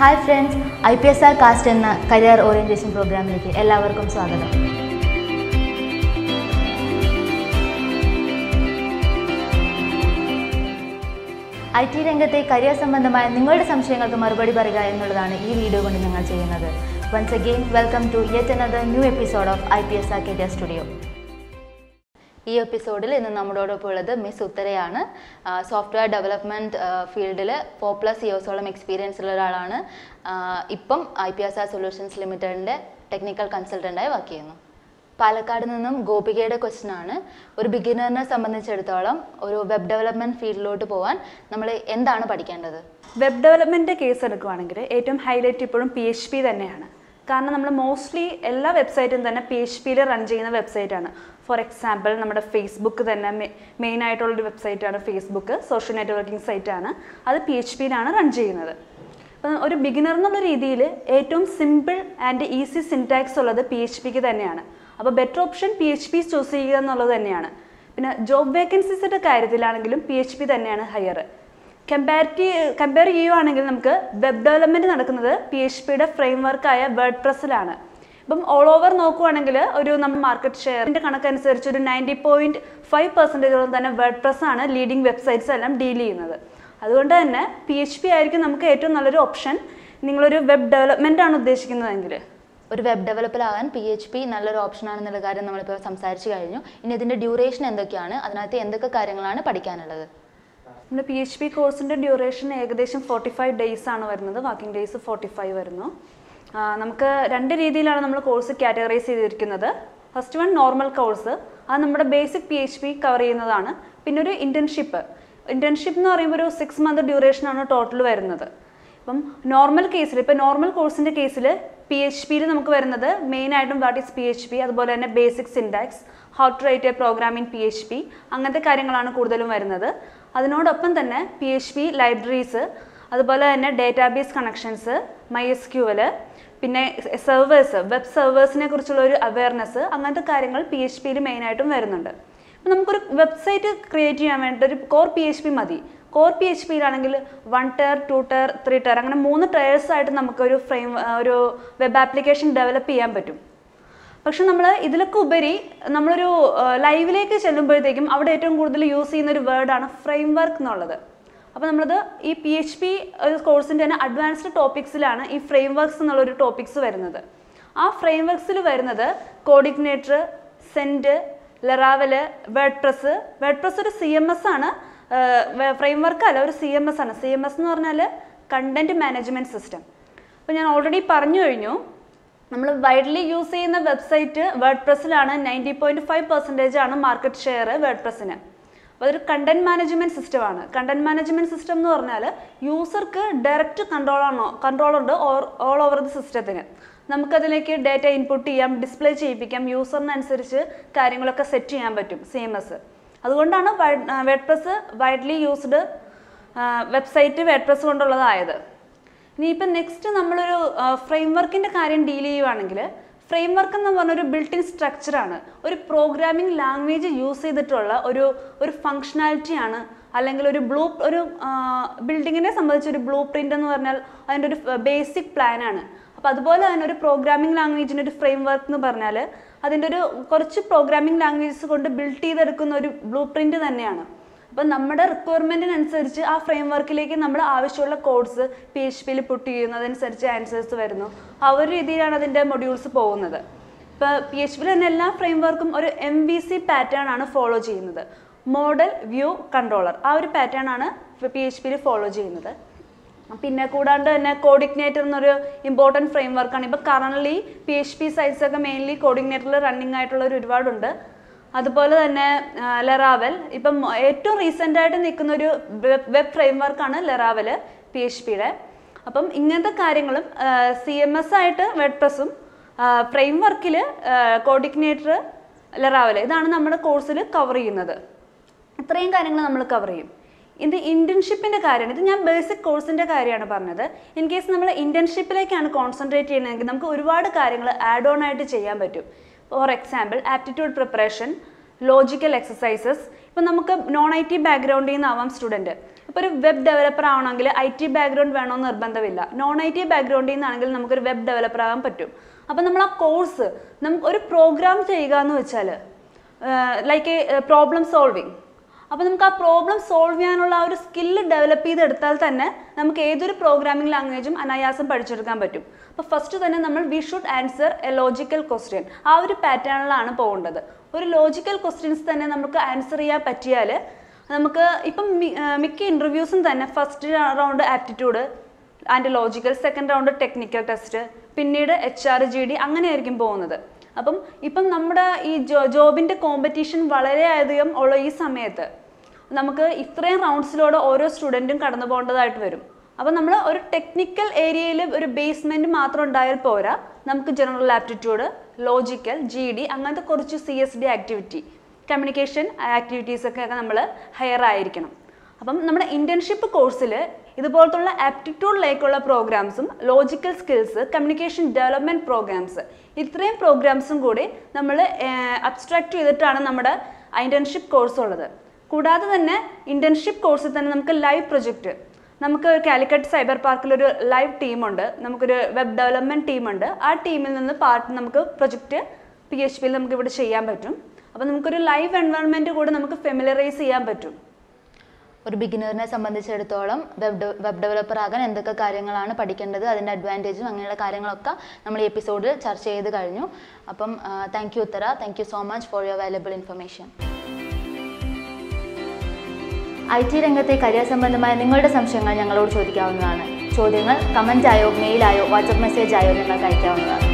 Hi friends I P S R cast എന്ന career orientation പ്രോഗ്രാമിലേക്ക് എല്ലാവർക്കും സ്വാഗതം. ഐ ടി രംഗത്തെ കരിയർ സംബന്ധമായ നിങ്ങളുടെ സംശയങ്ങൾക്ക് മറുപടി പറയുക എന്നുള്ളതാണ് ഈ വീഡിയോ കൊണ്ട് ഞങ്ങൾ ചെയ്യുന്നത്. Once again welcome to yet another new episode of I P S R career studio ഈ എപ്പിസോഡിൽ ഇന്ന് നമ്മളോടൊപ്പം ഉള്ളത് മിസ് ഉത്തരയാണ്. സോഫ്റ്റ്വെയർ ഡെവലപ്മെന്റ് ഫീൽഡിൽ ഫോർ പ്ലസ് ഇയേഴ്സോളം എക്സ്പീരിയൻസ് ഉള്ള ഒരാളാണ്. ഇപ്പം I P S R solutions ലിമിറ്റഡിന്റെ ടെക്നിക്കൽ കൺസൾട്ടന്റായി വർക്ക് ചെയ്യുന്നു. പാലക്കാട് നിന്നും ഗോപികയുടെ ക്വസ്റ്റ്യൻ ആണ്. ഒരു ബിഗിനറിനെ സംബന്ധിച്ചിടത്തോളം ഒരു വെബ് ഡെവലപ്മെന്റ് ഫീൽഡിലോട്ട് പോകാൻ നമ്മൾ എന്താണ് പഠിക്കേണ്ടത്? വെബ് ഡെവലപ്മെന്റ് കേസ് എടുക്കുകയാണെങ്കിൽ ഏറ്റവും ഹൈലൈറ്റ് ഇപ്പോഴും പി എച്ച് പി തന്നെയാണ്. കാരണം നമ്മൾ മോസ്റ്റ്ലി എല്ലാ വെബ്സൈറ്റും തന്നെ പി എച്ച് പിയിൽ റൺ ചെയ്യുന്ന വെബ്സൈറ്റാണ് ഫോർ എക്സാമ്പിൾ നമ്മുടെ ഫേസ്ബുക്ക് തന്നെ മെയിൻ ആയിട്ടുള്ളൊരു വെബ്സൈറ്റാണ് ഫേസ്ബുക്ക് സോഷ്യൽ നെറ്റ്വർക്കിംഗ് സൈറ്റാണ് അത് പി എച്ച് പിയിലാണ് റൺ ചെയ്യുന്നത്. അപ്പം ഒരു ബിഗിനർ എന്നുള്ള രീതിയിൽ ഏറ്റവും സിമ്പിൾ ആൻഡ് ഈസി സിൻടാക്സ് ഉള്ളത് പി എച്ച് പിക്ക് തന്നെയാണ്. അപ്പോൾ better option P H P choose ചെയ്യുക എന്നുള്ളത് തന്നെയാണ്. പിന്നെ ജോബ് വേക്കൻസീസിന്റെ കാര്യത്തിലാണെങ്കിലും പി എച്ച് പി തന്നെയാണ് ഹയർ കമ്പാരിറ്റി കമ്പയർ ചെയ്യുവാണെങ്കിൽ നമുക്ക് വെബ് ഡെവലപ്മെന്റ് നടക്കുന്നത് പി എച്ച് പിയുടെ ഫ്രെയിം വർക്കായ വേർഡ് പ്രസ്സിലാണ് ഇപ്പം ഓൾ ഓവർ നോക്കുവാണെങ്കിൽ ഒരു നമ്മൾ മാർക്കറ്റ് ഷെയറിന്റെ കണക്കനുസരിച്ച് ഒരു നയന്റി പോയിന്റ് ഫൈവ് പെർസെന്റേജോളം തന്നെ വേർഡ് ആണ് ലീഡിംഗ് വെബ്സൈറ്റ്സ് എല്ലാം ഡീൽ ചെയ്യുന്നത്. അതുകൊണ്ട് തന്നെ പി എച്ച് പി ആയിരിക്കും നമുക്ക് ഏറ്റവും നല്ലൊരു ഓപ്ഷൻ നിങ്ങളൊരു വെബ് ഡെവലപ്മെന്റ് ആണ് ഉദ്ദേശിക്കുന്നതെങ്കിൽ. ഒരു വെബ് ഡെവലപ്പറാകാൻ പി എച്ച് പി നല്ലൊരു ഓപ്ഷൻ ആണെന്നുള്ള കാര്യം നമ്മളിപ്പോൾ സംസാരിച്ച് കഴിഞ്ഞു. ഇനി ഇതിന്റെ ഡ്യൂറേഷൻ എന്തൊക്കെയാണ്? അതിനകത്ത് എന്തൊക്കെ കാര്യങ്ങളാണ് പഠിക്കാനുള്ളത്? നമ്മുടെ പി എച്ച് പി കോഴ്സിന്റെ ഡ്യൂറേഷൻ ഏകദേശം ഫോർട്ടി ഫൈവ് ഡേയ്സ് ആണ് വരുന്നത്. വർക്കിംഗ് ഡേയ്സ് ഫോർട്ടി ഫൈവ് വരുന്നു. നമുക്ക് രണ്ട് രീതിയിലാണ് നമ്മൾ കോഴ്സ് കാറ്റഗറൈസ് ചെയ്തിരിക്കുന്നത്. ഫസ്റ്റ് വൺ നോർമൽ കോഴ്സ് അത് നമ്മുടെ basic P H P cover ചെയ്യുന്നതാണ്. പിന്നെ ഒരു ഇന്റേൺഷിപ്പ് ഇന്റേൺഷിപ്പ് എന്ന് പറയുമ്പോൾ ഒരു സിക്സ് മന്ത് ഡ്യൂറേഷനാണ് ടോട്ടൽ വരുന്നത്. ഇപ്പം നോർമൽ കേസിൽ ഇപ്പം നോർമൽ കോഴ്സിന്റെ കേസിൽ പി എച്ച് പിയിൽ നമുക്ക് വരുന്നത് മെയിനായിട്ടും what is P H P അതുപോലെ തന്നെ basic syntax how to write a program in P H P അങ്ങനത്തെ കാര്യങ്ങളാണ് കൂടുതലും വരുന്നത്. അതിനോടൊപ്പം തന്നെ പി എച്ച് പി ലൈബ്രറീസ് അതുപോലെ തന്നെ ഡേറ്റാബേസ് കണക്ഷൻസ് മൈ എൽ പിന്നെ സെർവേഴ്സ് വെബ് സെർവേഴ്സിനെ കുറിച്ചുള്ള ഒരു അവയർനെസ് അങ്ങനത്തെ കാര്യങ്ങൾ പി എച്ച് പിയിൽ മെയിനായിട്ടും വരുന്നുണ്ട്. അപ്പം നമുക്കൊരു വെബ്സൈറ്റ് ക്രിയേറ്റ് ചെയ്യാൻ വേണ്ടി ഒരു കോർ പി എച്ച് പി മതി. Core P H പിയിലാണെങ്കിൽ one tier two tier three tier അങ്ങനെ മൂന്ന് ടയേഴ്സ് ആയിട്ട് നമുക്കൊരു ഫ്രെയിം ഒരു വെബ് ആപ്ലിക്കേഷൻ ഡെവലപ്പ് ചെയ്യാൻ പറ്റും. പക്ഷെ നമ്മൾ ഇതിലൊക്കെ ഉപരി നമ്മളൊരു ലൈവിലേക്ക് ചെല്ലുമ്പോഴത്തേക്കും അവിടെ ഏറ്റവും കൂടുതൽ യൂസ് ചെയ്യുന്ന ഒരു വേർഡാണ് ഫ്രെയിം വർക്ക് എന്നുള്ളത്. അപ്പോൾ നമ്മളത് ഈ പി എച്ച് പി കോഴ്സിന്റെ തന്നെ അഡ്വാൻസ്ഡ് ടോപ്പിക്സിലാണ് ഈ ഫ്രെയിം വർക്ക്സ് എന്നുള്ളൊരു ടോപ്പിക്സ് വരുന്നത്. ആ ഫ്രെയിം വർക്ക്സിൽ വരുന്നത് കോഡിഗ്നേറ്റർ സെന്റ് Laravel WordPress WordPress ഒരു സി എം എസ് ആണ്. ഫ്രെയിം വർക്ക് അല്ല ഒരു സി എം എസ് ആണ്. സി എം എസ് എന്ന് പറഞ്ഞാൽ കണ്ടന്റ് മാനേജ്മെന്റ് സിസ്റ്റം അപ്പോൾ ഞാൻ ഓൾറെഡി പറഞ്ഞു കഴിഞ്ഞു. നമ്മൾ വൈഡ്ലി യൂസ് ചെയ്യുന്ന വെബ്സൈറ്റ് വേഡ് പ്രസ്സിലാണ് നയന്റി പോയിന്റ് ഫൈവ് പെർസെന്റേജ് ആണ് മാർക്കറ്റ് ഷെയർ വേഡ് പ്രസ്സിന് അപ്പോൾ അതൊരു കണ്ടന്റ് മാനേജ്മെന്റ് സിസ്റ്റമാണ് കണ്ടന്റ് മാനേജ്മെന്റ് സിസ്റ്റം എന്ന് പറഞ്ഞാൽ യൂസർക്ക് ഡയറക്റ്റ് കൺട്രോൾ കൺട്രോൾ ഉണ്ട് ഓൾ ഓവർ ദി സിസ്റ്റത്തിന് നമുക്കതിലേക്ക് ഡേറ്റ ഇൻപുട്ട് ചെയ്യാം ഡിസ്പ്ലേ ചെയ്യിപ്പിക്കാം യൂസറിനനുസരിച്ച് കാര്യങ്ങളൊക്കെ സെറ്റ് ചെയ്യാൻ പറ്റും സി എം എസ് അതുകൊണ്ടാണ് WordPress widely used website WordPress കൊണ്ടുള്ളതായത്. ഇനിയിപ്പം നെക്സ്റ്റ് നമ്മളൊരു ഫ്രെയിം വർക്കിന്റെ കാര്യം ഡീൽ ചെയ്യുവാണെങ്കിൽ ഫ്രെയിം വർക്ക് എന്ന് പറഞ്ഞ ഒരു ബിൽട്ട് ഇൻ സ്ട്രക്ചറാണ് ഒരു പ്രോഗ്രാമിംഗ് ലാംഗ്വേജ് യൂസ് ചെയ്തിട്ടുള്ള ഒരു ഒരു ഫങ്ഷനാലിറ്റിയാണ് അല്ലെങ്കിൽ ഒരു ബ്ലൂ ഒരു ബിൽഡിങ്ങിനെ സംബന്ധിച്ച് ഒരു ബ്ലൂ പ്രിന്റ് എന്ന് പറഞ്ഞാൽ അതിന്റെ ഒരു ബേസിക് പ്ലാനാണ് അപ്പോൾ അതുപോലെ തന്നെ ഒരു പ്രോഗ്രാമിംഗ് ലാംഗ്വേജിന്റെ ഒരു ഫ്രെയിം വർക്ക് എന്ന് പറഞ്ഞാൽ അതിന്റെ ഒരു കുറച്ച് പ്രോഗ്രാമിംഗ് ലാംഗ്വേജസ് കൊണ്ട് ബിൽഡ് ചെയ്തെടുക്കുന്ന ഒരു ബ്ലൂ പ്രിന്റ് തന്നെയാണ്. അപ്പം നമ്മുടെ റിക്വയർമെന്റിനനുസരിച്ച് ആ ഫ്രെയിം വർക്കിലേക്ക് നമ്മൾ ആവശ്യമുള്ള കോഡ്സ് പി എച്ച് പിയിൽ പുട്ട് ചെയ്യുന്നതനുസരിച്ച് ആൻസേഴ്സ് വരുന്നു. ആ ഒരു രീതിയിലാണ് അതിന്റെ മൊഡ്യൂൾസ് പോകുന്നത്. ഇപ്പോൾ പി എച്ച് പിയിൽ തന്നെ എല്ലാ ഫ്രെയിം വർക്കും ഒരു എം വി സി പാറ്റേൺ ആണ് ഫോളോ ചെയ്യുന്നത്. മോഡൽ വ്യൂ കൺട്രോളർ ആ ഒരു പാറ്റേൺ ആണ് പി എച്ച് പിയിൽ ഫോളോ ചെയ്യുന്നത്. പിന്നെ കൂടാണ്ട് തന്നെ കോഡിഗ്നേറ്റർ എന്നൊരു ഇമ്പോർട്ടന്റ് ഫ്രെയിം വർക്കാണ് ഇപ്പോൾ കറണ്ട്ലി പി എച്ച് പി സൈറ്റ്സൊക്കെ മെയിൻലി കോഡിഗ്നേറ്ററിൽ റണ്ണിങ് ആയിട്ടുള്ളവർ ഒരുപാടുണ്ട്. അതുപോലെ തന്നെ ലെറാവൽ ഇപ്പം ഏറ്റവും റീസെന്റ് ആയിട്ട് നിൽക്കുന്ന ഒരു വെബ് ഫ്രെയിംവർക്കാണ് ലെറാവൽ പി എച്ച് പിയുടെ അപ്പം ഇങ്ങനത്തെ കാര്യങ്ങളും സി എം എസ് ആയിട്ട് വെഡ് പ്രസ്സും ഫ്രെയിംവർക്കിൽ കോർഡിനേറ്റർ ലെറാവൽ ഇതാണ് നമ്മുടെ കോഴ്സിൽ കവർ ചെയ്യുന്നത്. ഇത്രയും കാര്യങ്ങൾ നമ്മൾ കവർ ചെയ്യും. ഇത് ഇന്റേൺഷിപ്പിന്റെ കാര്യമാണ്. ഇത് ഞാൻ ബേസിക് കോഴ്സിന്റെ കാര്യമാണ് പറഞ്ഞത്. ഇൻ കേസ് നമ്മൾ ഇന്റേൺഷിപ്പിലേക്കാണ് കോൺസെൻട്രേറ്റ് ചെയ്യണമെങ്കിൽ നമുക്ക് ഒരുപാട് കാര്യങ്ങൾ ആഡ് ഓൺ ആയിട്ട് ചെയ്യാൻ പറ്റും. For example aptitude preparation logical exercises ഇപ്പം നമുക്ക് നോൺ ഐ ടി ബാക്ക്ഗ്രൗണ്ടിൽ നിന്നാവാം സ്റ്റുഡന്റ് ഇപ്പോൾ ഒരു വെബ് ഡെവലപ്പർ ആവണമെങ്കിൽ ഐ ടി ബാക്ക്ഗ്രൗണ്ട് വേണമെന്ന് നിർബന്ധമില്ല. നോൺ ഐ ടി ബാക്ക്ഗ്രൗണ്ടിൽ നിന്നാണെങ്കിൽ നമുക്കൊരു വെബ് ഡെവലപ്പർ ആകാൻ പറ്റും. അപ്പം നമ്മൾ ആ കോഴ്സ് നമുക്ക് ഒരു പ്രോഗ്രാം ചെയ്യുക എന്ന് വെച്ചാൽ ലൈക്ക് പ്രോബ്ലം സോൾവിങ് അപ്പോൾ നമുക്ക് ആ പ്രോബ്ലം സോൾവ് ചെയ്യാനുള്ള ആ ഒരു സ്കില്ല് ഡെവലപ്പ് ചെയ്തെടുത്താൽ തന്നെ നമുക്ക് ഏതൊരു പ്രോഗ്രാമിംഗ് ലാംഗ്വേജും അനായാസം പഠിച്ചെടുക്കാൻ പറ്റും. അപ്പോൾ ഫസ്റ്റ് തന്നെ നമ്മൾ we should answer a logical question ആ ഒരു പാറ്റേണിലാണ് പോകേണ്ടത്. ഒരു ലോജിക്കൽ ക്വസ്റ്റ്യൻസ് തന്നെ നമുക്ക് ആൻസർ ചെയ്യാൻ പറ്റിയാൽ നമുക്ക് ഇപ്പം മിക്ക ഇന്റർവ്യൂസും തന്നെ first round aptitude and logical second round technical test പിന്നീട് എച്ച് ആർ ജി ഡി അങ്ങനെയായിരിക്കും പോകുന്നത്. അപ്പം ഇപ്പം നമ്മുടെ ഈ ജോബിന്റെ കോമ്പറ്റീഷൻ വളരെയധികം ഉള്ള ഈ സമയത്ത് നമുക്ക് ഇത്രയും റൗണ്ട്സിലൂടെ ഓരോ സ്റ്റുഡന്റും കടന്നു പോകേണ്ടതായിട്ട് വരും. അപ്പോൾ നമ്മൾ ഒരു ടെക്നിക്കൽ ഏരിയയിൽ ഒരു ബേസ്മെന്റ് മാത്രം ഉണ്ടായാൽ പോരാ. നമുക്ക് general aptitude logical G D അങ്ങനത്തെ കുറച്ച് C S D activity communication ആക്ടിവിറ്റീസൊക്കെ ഒക്കെ നമ്മൾ ഹയർ ആയിരിക്കണം. അപ്പം നമ്മുടെ ഇന്റേൺഷിപ്പ് കോഴ്സിൽ ഇതുപോലത്തുള്ള ആപ്റ്റിറ്റ്യൂഡിലേക്കുള്ള പ്രോഗ്രാംസും logical skills communication development programs ഇത്രയും പ്രോഗ്രാംസും കൂടി നമ്മൾ അബ്സ്ട്രാക്ട് ചെയ്തിട്ടാണ് നമ്മുടെ ഇന്റേൺഷിപ്പ് കോഴ്സ് ഉള്ളത്. കൂടാതെ തന്നെ ഇന്റേൺഷിപ്പ് കോഴ്സിൽ തന്നെ നമുക്ക് ലൈവ് പ്രൊജക്റ്റ് നമുക്ക് കാലിക്കറ്റ് സൈബർ പാർക്കിൽ ഒരു ലൈവ് ടീമുണ്ട് നമുക്കൊരു വെബ് ഡെവലപ്മെന്റ് ടീമുണ്ട് ആ ടീമിൽ നിന്ന് പാർട്ട് നമുക്ക് പ്രൊജക്റ്റ് പി എച്ച് പിയിൽ നമുക്ക് ഇവിടെ ചെയ്യാൻ പറ്റും. അപ്പോൾ നമുക്കൊരു ലൈവ് എൻവയൺമെന്റ് കൂടെ നമുക്ക് ഫെമിലറൈസ് ചെയ്യാൻ പറ്റും. ഒരു ബിഗിനറിനെ സംബന്ധിച്ചിടത്തോളം വെബ് വെബ് ഡെവലപ്പർ ആകാൻ എന്തൊക്കെ കാര്യങ്ങളാണ് പഠിക്കേണ്ടത് അതിന്റെ അഡ്വാന്റേജും അങ്ങനെയുള്ള കാര്യങ്ങളൊക്കെ നമ്മൾ ഈ എപ്പിസോഡിൽ ചർച്ച ചെയ്ത് കഴിഞ്ഞു. അപ്പം thank you Uthara. Thank you so much for your valuable information I T രംഗത്തെ കരിയർ സംബന്ധമായ നിങ്ങളുടെ സംശയങ്ങൾ ഞങ്ങളോട് ചോദിക്കാവുന്നതാണ്. ചോദ്യങ്ങൾ കമന്റായോ മെയിലായോ വാട്സപ്പ് മെസ്സേജായോ നിങ്ങൾക്ക് അയക്കാവുന്നതാണ്.